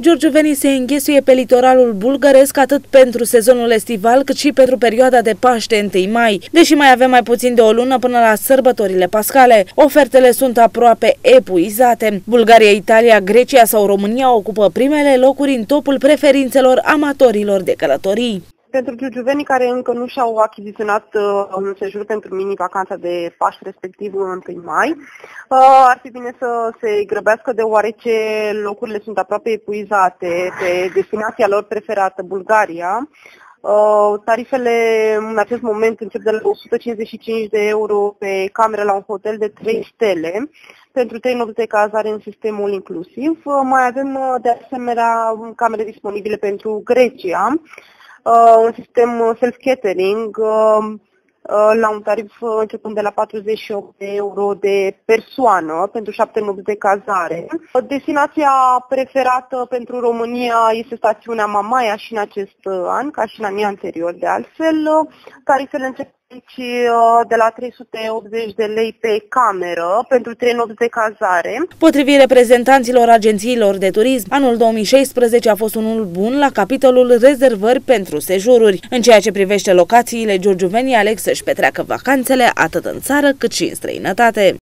Giurgiuvenii se înghesuie pe litoralul bulgăresc atât pentru sezonul estival cât și pentru perioada de Paște 1 mai. Deși mai avem mai puțin de o lună până la sărbătorile pascale, ofertele sunt aproape epuizate. Bulgaria, Italia, Grecia sau România ocupă primele locuri în topul preferințelor amatorilor de călătorii. Pentru giugiuvenii care încă nu și-au achiziționat uh, un sejur pentru mini-vacanța de Paști, respectiv 1 mai, uh, ar fi bine să se grăbească deoarece locurile sunt aproape epuizate pe destinația lor preferată, Bulgaria. Uh, tarifele în acest moment încep de la 155 de euro pe cameră la un hotel de 3 stele pentru 3 nopți de cazare în sistemul inclusiv. Uh, mai avem uh, de asemenea camere disponibile pentru Grecia uh, un sistem self-catering uh, uh, la un tarif uh, începând de la 48 de euro de persoană pentru 7 nopți de cazare. Destinația preferată pentru România este stațiunea Mamaia și în acest uh, an, ca și în anii anteriori de altfel. Tarifele încep deci, de la 380 de lei pe cameră pentru 3 nopți de cazare. Potrivit reprezentanților agențiilor de turism, anul 2016 a fost unul bun la capitolul rezervări pentru sejururi. În ceea ce privește locațiile, giurgiuvenii aleg să-și petreacă vacanțele atât în țară cât și în străinătate.